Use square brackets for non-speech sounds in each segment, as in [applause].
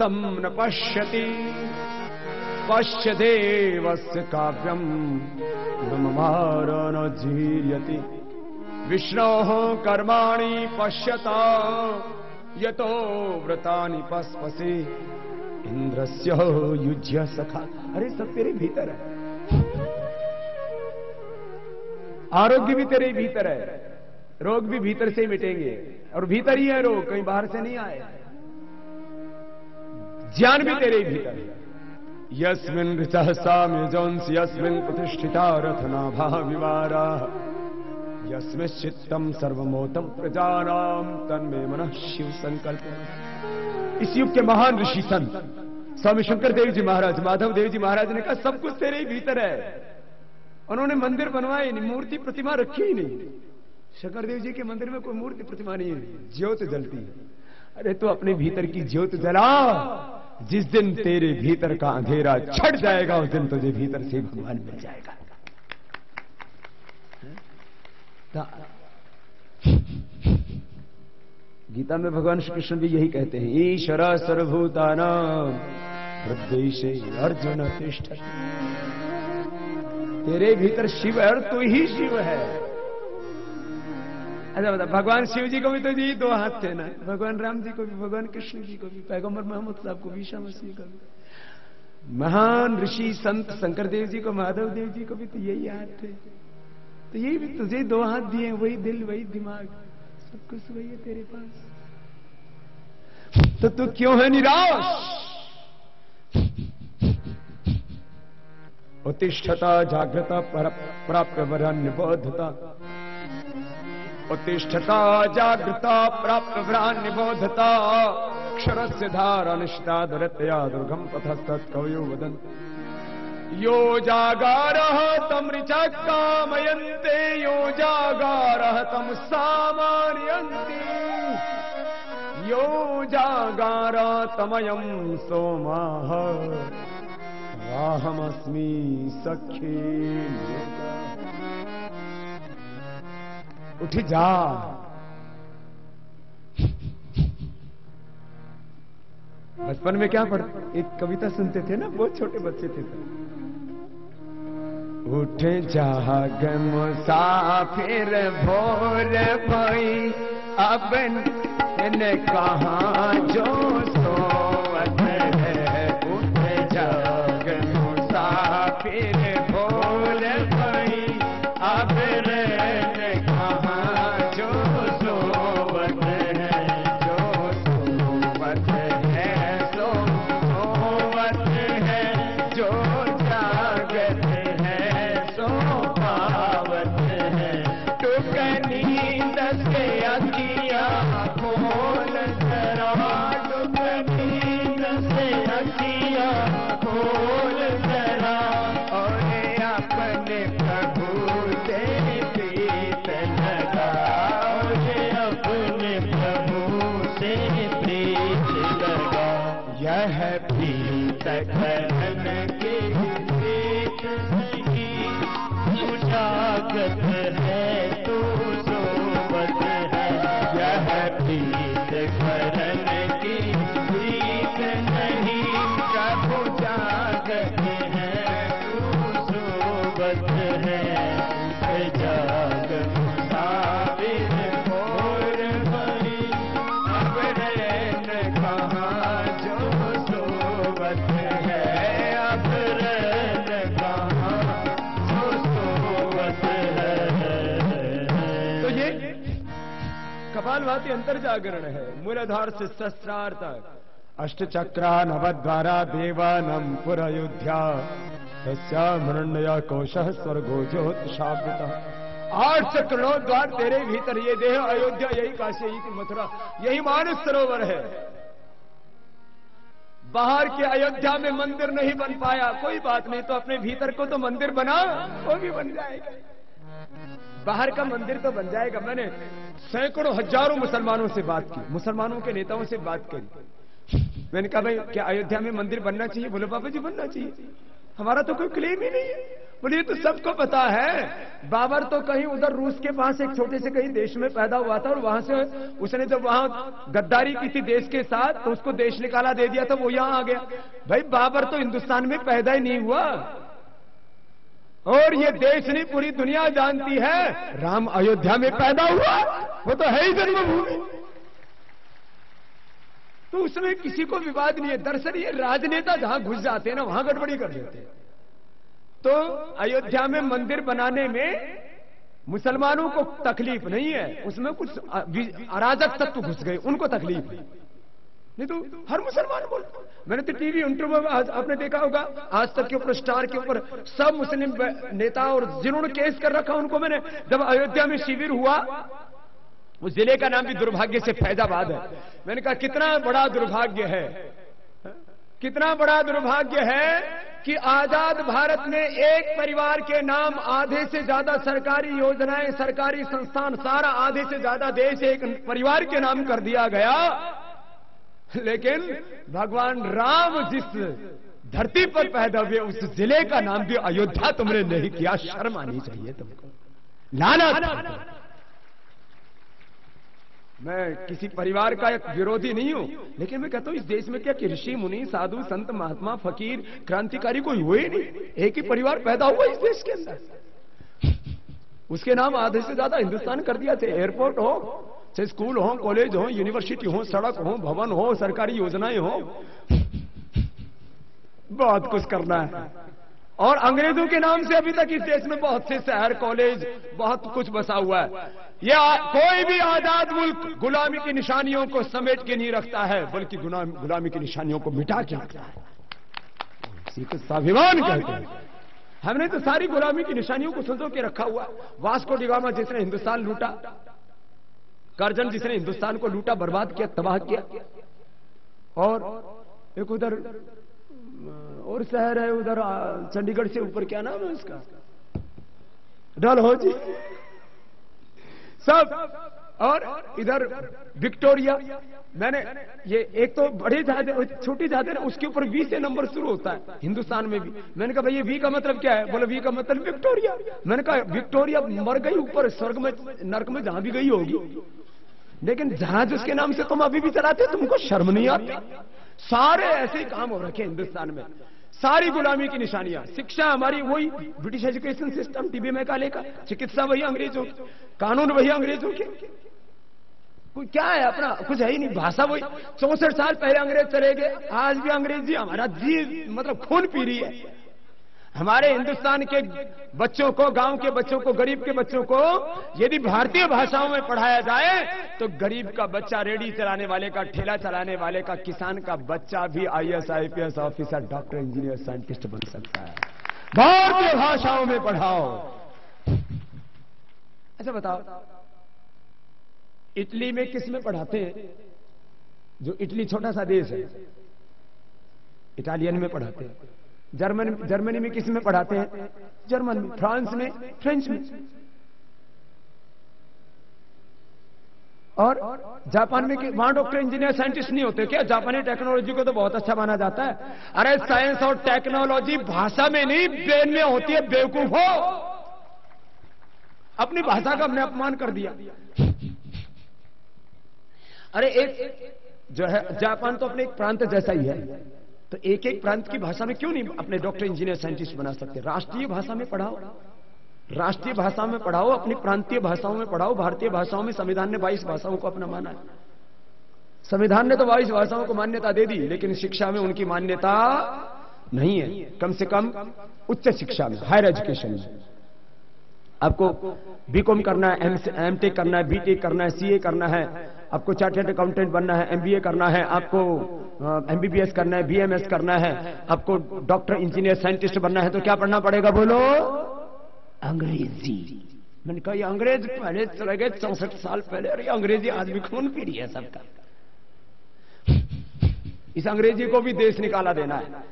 तम न पश्यति। पश्य देवस्य काव्यम नममार न जीर्यति विष्णोः कर्माणि पश्यता। यतो व्रतानि पस्पसे। इंद्रस्य युज्य सखा। अरे, सब तेरे भीतर है। आरोग्य भी तेरे भीतर है। रोग भी भीतर से मिटेंगे। और भीतर ही है रोग, कहीं बाहर से नहीं आए। ज्ञान भी तेरे भीतर है। यस्मिन ऋचहसा में जोन्स यस्मिन प्रतिष्ठिता रथनाभा विवारा यस्मिश्चित्तम सर्वमोतम प्रजानाम तन्मे मन शिव संकल्प इस युग के महान ऋषि संत, स्वामी शंकर देव जी महाराज, माधव देव जी महाराज ने कहा, सब कुछ तेरे ही भीतर है। उन्होंने मंदिर बनवाए नहीं, मूर्ति प्रतिमा रखी ही नहीं। शंकर देव जी के मंदिर में कोई मूर्ति प्रतिमा नहीं है, ज्योत जलती है। अरे तो अपने भीतर की ज्योत जला। जिस दिन तेरे भीतर का अंधेरा छट जाएगा, उस दिन तुझे भीतर से भगवान मिल जाएगा। गीता में भगवान श्री कृष्ण भी यही कहते हैं, ईश्वर सर्वभूताना हृदय अर्जुन तिष्ठ तेरे भीतर शिव है और तू ही शिव है। अच्छा बता भगवान शिव जी को भी तो जी, दो हाथ थे ना। भगवान राम जी को भी, भगवान कृष्ण जी को भी पैगंबर मोहम्मद साहब को भी, ईशा मसीह को भी। महान ऋषि संत शंकर देव जी को माधव देव जी को भी तो यही हाथ थे। तो यही भी तुझे दो हाथ दिए वही दिल, वही दिमाग। सब कुछ वही है तेरे पास। तो तू क्यों है निराश? उत्तिष्ठता जागृता प्राप्त वरण्य बोधता उत्तिष्ठता, जागृता, प्राप्त वरान्य बोधता क्षर से धारा निष्ठा दुरतया दुर्गम पथस्तत्कवयो वदन यो जागार तम ऋचा कामयन्ते यो जागार तम सामान्यन्ते। यो जागार तमयम सोमा। राहमस्मी सखे। उठ जा बचपन में क्या पढ़, एक कविता सुनते थे ना, बहुत छोटे बच्चे थे। उठ जाग मुसाफिर भोर भई, अब ने कहा, जो सोवत है, उठ जाग मुसाफिर भोर भाती अंतर जागरण है। मूलाधार से शस्त्रार तक अष्ट चक्रा नवद्वारा देवानम पुरयोध्या। तस्या कोश स्वर्गो ज्योतिषावृत। आठ चक्रणों द्वार तेरे भीतर ये देह अयोध्या यही काशी यही मथुरा यही मानस सरोवर है। बाहर के अयोध्या में मंदिर नहीं बन पाया कोई बात नहीं तो अपने भीतर को तो मंदिर बना वो भी बन जाएगा। बाहर का मंदिर तो बन जाएगा मैंने सैकड़ों, हज़ारों मुसलमानों से बात की, मुसलमानों के नेताओं से बात करी। मैंने कहा, भाई, क्या अयोध्या में मंदिर बनना चाहिए? बोले, बाबा जी, बनना चाहिए। हमारा तो कोई क्लेम ही नहीं है। बोले तो सबको पता है। बाबर तो कहीं उधर रूस के पास एक छोटे से कहीं देश में पैदा हुआ था और वहाँ से उसने जब वहाँ गद्दारी की थी देश के साथ तो उसको देश निकाला, दे दिया था, वो यहाँ आ गया। भाई, बाबर तो हिंदुस्तान में पैदा ही नहीं हुआ। और ये देश नहीं, पूरी दुनिया जानती है। राम अयोध्या में पैदा हुआ, वो तो है ही जन्मभूमि। तो उसमें किसी को विवाद नहीं है। दरअसल ये राजनेता जहाँ घुस जाते हैं ना, वहाँ गड़बड़ी कर देते हैं। तो अयोध्या में मंदिर बनाने में मुसलमानों को तकलीफ़ नहीं है। उसमें कुछ अराजक तत्व घुस गए, उनको तकलीफ़ है। नहीं तो हर मुसलमान बोल, मैंने तो टीवी इंटरव्यू में आपने देखा होगा, आज तक के ऊपर, स्टार के ऊपर, सब मुस्लिम नेता और जिन्होंने केस कर रखा उनको मैंने, जब अयोध्या में शिविर हुआ, उस ज़िले का नाम भी दुर्भाग्य से फैजाबाद है। मैंने कहा, कितना बड़ा दुर्भाग्य है, कितना बड़ा दुर्भाग्य है कि आज़ाद भारत में एक परिवार के नाम आधे से ज़्यादा सरकारी योजनाएँ, सरकारी संस्थान, सारा आधे से ज़्यादा देश एक परिवार के नाम कर दिया गया। लेकिन भगवान राम जिस धरती पर पैदा हुए, उस ज़िले का नाम भी अयोध्या तुमने नहीं किया। शर्म आनी चाहिए तुमको। लाना मैं किसी परिवार का एक विरोधी नहीं हूँ, लेकिन मैं कहता हूँ, इस देश में क्या कि ऋषि, मुनि, साधु, संत, महात्मा, फकीर, क्रांतिकारी कोई हुए नहीं? एक ही परिवार पैदा हुआ इस देश के अंदर। उसके नाम आधे से ज़्यादा हिंदुस्तान कर दिया थे, एयरपोर्ट हो चाहे स्कूल हो, कॉलेज हो, यूनिवर्सिटी हो, सड़क हो, भवन हो, सरकारी योजनाएँ हो, बहुत कुछ करना है। और अंग्रेज़ों के नाम से अभी तक इस देश में बहुत से शहर, कॉलेज, बहुत कुछ बसा हुआ है। यह कोई भी आज़ाद मुल्क गुलामी की निशानियों को समेट के नहीं रखता है, बल्कि गुलामी की निशानियों को मिटा के रखता है। स्वाभिमान कहते हैं। हमने तो सारी गुलामी की निशानियों को संजो के रखा हुआ वास्को डिगामा जिसने हिंदुस्तान लूटा करजन जिसने हिंदुस्तान को लूटा, बर्बाद किया, तबाह किया। और एक उधर और शहर है उधर चंडीगढ़ से ऊपर, क्या नाम है उसका डल हो जी। सब, और इधर विक्टोरिया। मैंने ये, एक तो बड़े जहाज़ छोटी जहाज़ है उसके ऊपर वी से नंबर शुरू होता है, हिंदुस्तान में भी। मैंने कहा भाई ये वी का मतलब क्या है? बोले, वी का मतलब विक्टोरिया। मैंने कहा, विक्टोरिया मर गई ऊपर, स्वर्ग में, नर्क में जहाँ भी गई होगी। लेकिन जहाज़ उसके नाम से तुम अभी भी चलाते तुमको शर्म नहीं आती? सारे ऐसे ही काम हो रखे हिंदुस्तान में। सारी गुलामी की निशानियाँ। शिक्षा हमारी वही ब्रिटिश एजुकेशन सिस्टम, टीबी में काले का। चिकित्सा वही अंग्रेज़ों की। कानून वही अंग्रेज़ों के। कोई क्या है अपना? कुछ है ही नहीं। भाषा वही। चौसठ साल पहले अंग्रेज़ चले गए। आज भी अंग्रेज़ी हमारा जी मतलब खून पी रही है। हमारे हिंदुस्तान के बच्चों को, गाँव के बच्चों को, गरीब के बच्चों को यदि भारतीय भाषाओं में पढ़ाया जाए तो गरीब का बच्चा रेडी चलाने वाले का, ठेला चलाने वाले का, किसान का बच्चा भी IAS IPS officer doctor engineer scientist बन सकता है। भारतीय भाषाओं में पढ़ाओ। अच्छा बताओ। इटली में किसमें पढ़ाते हैं? जो इटली छोटा सा देश है, इटालियन में पढ़ाते हैं। जर्मन जर्मनी में किसमें पढ़ाते हैं? जर्मन में फ्रांस में फ्रेंच में। और जापान में वहाँ डॉक्टर इंजीनियर साइंटिस्ट नहीं होते क्या? जापानी टेक्नोलॉजी को तो बहुत अच्छा माना जाता है। अरे साइंस और टेक्नोलॉजी भाषा में नहीं ब्रेन में होती है बेवकूफ़। हो! अपनी भाषा का हमने अपमान कर दिया। अरे एक जो है जापान तो अपने एक प्रांत जैसा ही है। तो एक एक प्रांत की भाषा में क्यों नहीं अपने डॉक्टर इंजीनियर साइंटिस्ट बना सकते? राष्ट्रीय भाषा में पढ़ाओ। राष्ट्रीय भाषा में पढ़ाओ, अपनी प्रांतीय भाषाओं में पढ़ाओ, भारतीय भाषाओं में संविधान ने बाईस भाषाओं को अपना माना। है संविधान ने तो बाईस भाषाओं को मान्यता दे दी, लेकिन शिक्षा में उनकी मान्यता नहीं है। कम से कम उच्च शिक्षा में हायर एजुकेशन में। आपको बीकॉम करना है एम टेक करना है बीटेक करना है सीए करना है आपको चार्टेड अकाउंटेंट बनना है एमबीए करना है आपको एमबीबीएस करना है बीएमएस करना है आपको डॉक्टर इंजीनियर साइंटिस्ट बनना है तो क्या पढ़ना पड़ेगा बोलो? अंग्रेज़ी। मैंने कहा ये अंग्रेज़ पहले चले गए चौसठ साल पहले अरे अंग्रेज़ी आदमी खून पी रही है सबका? इस अंग्रेज़ी को भी देश निकाला देना है।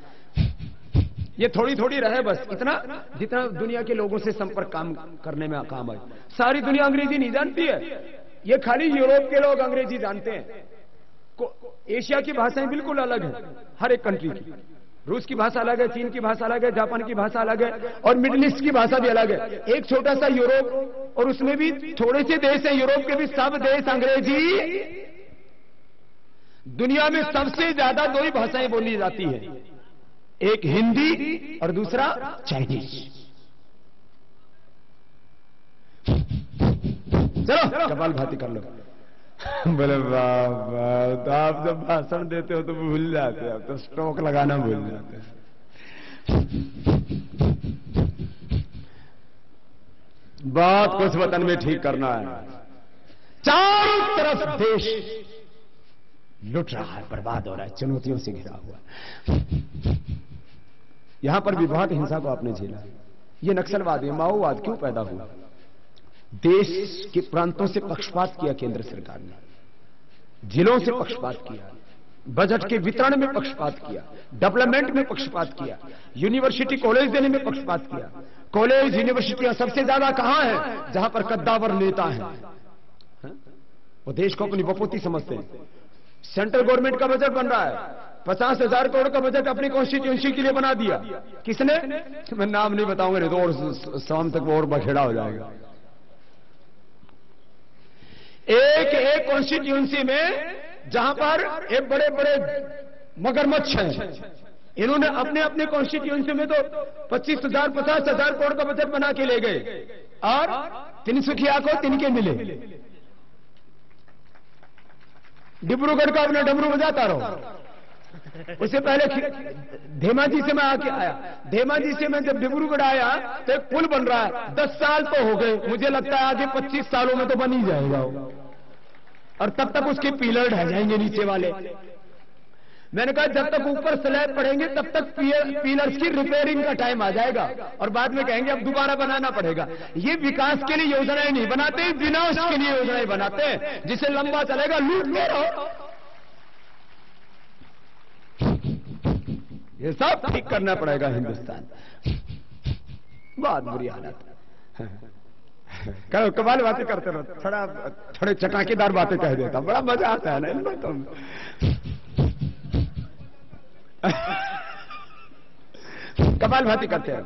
ये थोड़ी थोड़ी रहे बस इतना जितना दुनिया के लोगों से संपर्क काम करने में काम आए। सारी दुनिया अंग्रेज़ी नहीं जानती है। ये खाली यूरोप के लोग अंग्रेज़ी जानते हैं। एशिया की भाषाएँ बिल्कुल अलग है, हर एक कंट्री की। रूस की भाषा अलग है, चीन की भाषा अलग है, जापान की भाषा अलग है, और मिडिल ईस्ट की भाषा भी अलग है। एक छोटा सा यूरोप, और उसमें भी थोड़े से देश हैं, यूरोप के भी सब देश अंग्रेज़ी। दुनिया में सबसे ज़्यादा दो ही भाषाएँ बोली जाती है, एक हिंदी और दूसरा चाइनीज़। चलो कपाल भाती कर लो। बोले बाबा तो आप जब भाषण देते हो तो भूल जाते हो तो स्टॉक लगाना भूल जाते हैं। बात कुछ वतन में ठीक करना है। चारों तरफ़ देश लुट रहा है बर्बाद हो रहा है चुनौतियों से घिरा हुआ यहाँ पर बहुत हिंसा को आपने झेला। ये नक्सलवाद ये माओवाद क्यों पैदा हुआ? देश के प्रांतों से पक्षपात किया केंद्र सरकार ने। जिलों से पक्षपात किया। बजट के वितरण में पक्षपात किया। डेवलपमेंट में पक्षपात किया। यूनिवर्सिटी कॉलेज देने में पक्षपात किया। कॉलेज, यूनिवर्सिटियाँ सबसे ज़्यादा कहाँ है? जहाँ पर कद्दावर नेता है। वो देश को अपनी बपोती समझते हैं। सेंट्रल गवर्नमेंट का बजट बन रहा है। पचास हज़ार करोड़ का बजट अपनी कॉन्स्टिट्यूंसी के लिए बना दिया। किसने? मैं नाम नहीं बताऊँगा, नहीं तो और शाम तक वो और बखेड़ा हो जाएगा। एक एक कॉन्स्टिट्यूंसी में जहाँ पर एक बड़े बड़े मगरमच्छ हैं। इन्होंने अपने अपने कॉन्स्टिट्यूंसी में तो पच्चीस हज़ार, पचास हज़ार करोड़ का बजट बना के ले गए और तीन सुखिया को तिनके मिले। डिब्रूगढ़ का अपना डमरू बजाता रहो। उससे पहले धेमाजी से मैं आके आया। धेमाजी से मैं जब डिब्रूगढ़ आया तो एक पुल बन रहा है। दस साल तो हो गए। मुझे लगता है आगे पच्चीस सालों में तो बन ही जाएगा और तब तक उसके पिलर ढह जाएँगे नीचे वाले। मैंने कहा, जब तक ऊपर स्लैब पड़ेंगे, तब तक पिलर्स की रिपेयरिंग का टाइम आ जाएगा। और बाद में कहेंगे, अब दोबारा बनाना पड़ेगा। ये विकास के लिए योजनाएँ नहीं बनाते, विनाश के लिए योजनाएँ बनाते हैं। जिसे लंबा चलेगा, लूटते रहो। ये सब ठीक करना पड़ेगा हिंदुस्तान। बहुत बुरी हालत। करो कमाल बातें करते रहो। थोड़ा, थोड़े चटाकेदार बातें कह देता बड़ा मज़ा आता है ना बातों कपाल भाती करते हैं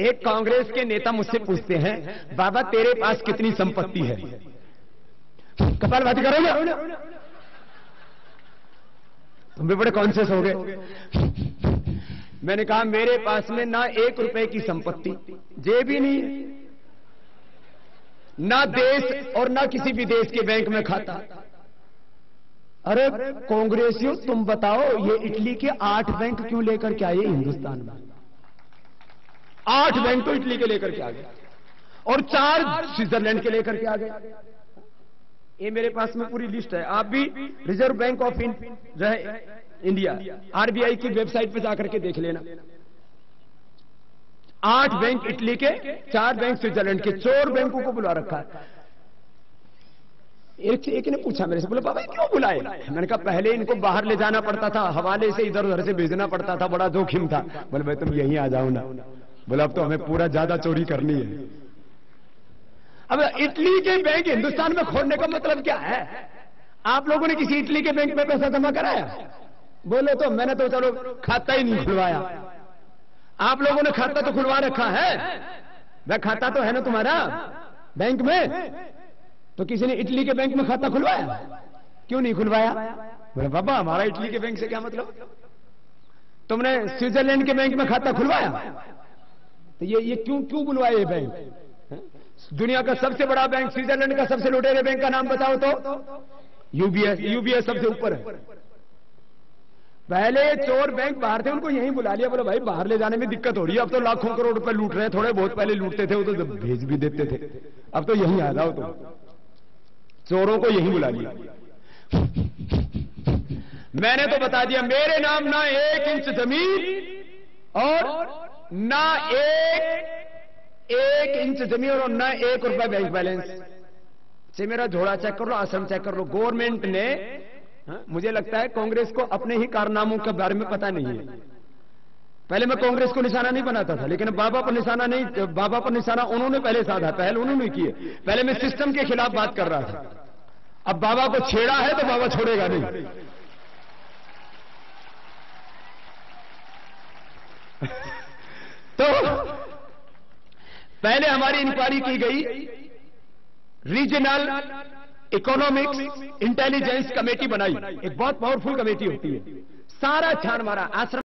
एक कांग्रेस के नेता मुझसे पूछते हैं, बाबा, तेरे पास कितनी संपत्ति है? कपाल भाती करोगे? तुम भी बड़े कॉन्शियस हो गए मैंने कहा, मेरे पास में ना एक रुपए की संपत्ति जे भी नहीं ना देश और ना किसी भी देश के बैंक में खाता। अरे, कांग्रेसियों, तुम बताओ, ये इटली के आठ बैंक क्यों लेकर के आए हिंदुस्तान में? आठ बैंक तो इटली के लेकर के आ गए, और चार स्विट्जरलैंड के लेकर के आ गए। ये मेरे पास में पूरी लिस्ट है। आप भी reserve bank of India. RBI की वेबसाइट पर जाकर के देख लेना। आठ बैंक इटली के, चार बैंक स्विट्जरलैंड के, चोर बैंकों को बुला रखा एक एक ने पूछा मेरे से, बोले, बाबा क्यों बुलाए? मैंने कहा, पहले इनको बाहर ले जाना पड़ता था, हवाले से इधर उधर से भेजना पड़ता था, बड़ा जोखिम था। बोले, भाई, तुम यहीं आ जाओ ना। बोले, अब तो हमें पूरा ज़्यादा चोरी करनी है। अब इटली के बैंक हिंदुस्तान में खोलने का मतलब क्या है? आप लोगों ने किसी इटली के बैंक में पैसा जमा कराया? बोले तो मैंने तो चलो खाता ही नहीं खुलवाया। आप लोगों ने खाता तो खुलवा रखा है। वह खाता तो है ना तुम्हारा? बैंक में? तो किसी ने इटली के बैंक में खाता खुलवाया? क्यों नहीं खुलवाया? बोले, बाबा, हमारा इटली के बैंक से क्या मतलब? तुमने स्विट्जरलैंड के बैंक में खाता खुलवाया? तो ये ये क्यों क्यों बुलवाए ये बैंक? दुनिया का सबसे बड़ा बैंक, स्विट्जरलैंड का सबसे लुटेरे बैंक का नाम बताओ तो। यूबीएस यूबीएस सबसे ऊपर है। पहले चोर बैंक बाहर थे, उनको यहीं बुला लिया। बोले, भाई, बाहर ले जाने में दिक्कत हो रही है। अब तो लाखों करोड़ रुपए लूट रहे हैं। थोड़े बहुत पहले लूटते थे, वो तो भेज भी देते थे। अब तो यहीं आ जाओ तो चोरों को यहीं बुला लिया। मैंने तो बता दिया, मेरे नाम ना एक इंच ज़मीन और ना एक एक इंच ज़मीन और ना एक रुपया बैंक बैलेंस से मेरा झोड़ा चेक कर लो आश्रम चेक कर लो। गवर्नमेंट ने हा? मुझे लगता है कांग्रेस को अपने ही कारनामों के बारे में पता नहीं है। पहले मैं कांग्रेस को निशाना नहीं बनाता था, लेकिन बाबा पर निशाना नहीं, बाबा पर निशाना उन्होंने पहले साधा, पहले उन्होंने किए। पहले मैं सिस्टम के खिलाफ बात कर रहा था। अब बाबा को छेड़ा है तो बाबा छोड़ेगा नहीं। [laughs] तो पहले हमारी इंक्वायरी की गई रीजनल इकोनॉमिक्स इंटेलिजेंस कमेटी बनाई। एक बहुत पावरफुल कमेटी होती है। सारा छान मारा आश्रम